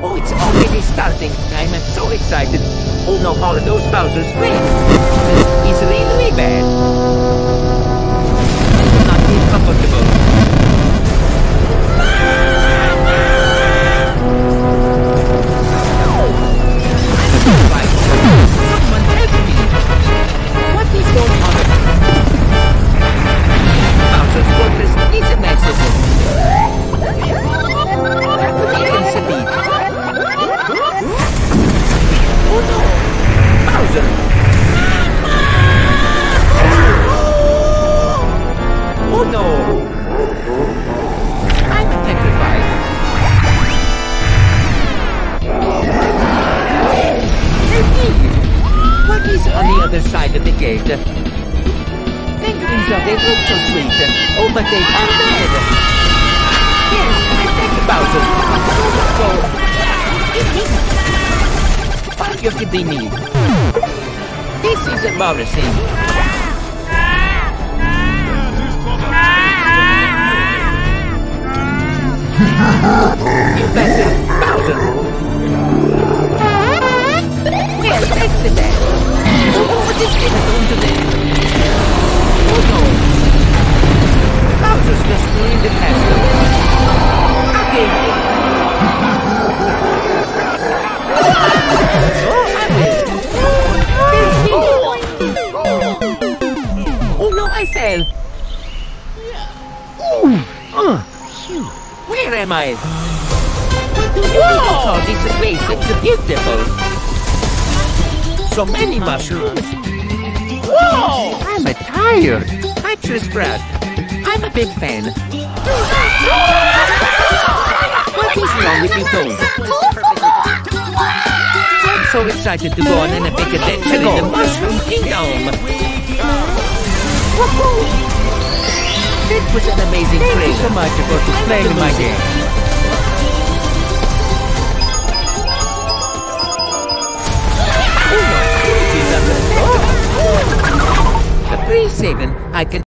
Oh, it's already starting. I'm so excited. Oh no, all of those. This is really bad. What did they need? This is embarrassing. Better, Bowser. Well, the bad. What is going to them? No. Bowser's just ruined the castle. Okay. I will. There's. Oh no, I fell. Ooh, uh, phew. Where am I? What do people call this place? It's beautiful. So many mushrooms. Whoa! I'm a tired. Hi, Chris Pratt. I'm a big fan. What is wrong with you, Toad? I'm so excited to go on an epic adventure in the Mushroom Kingdom. It was an amazing Thank trip. so much for playing my game. Oh, oh, oh. The free saving I can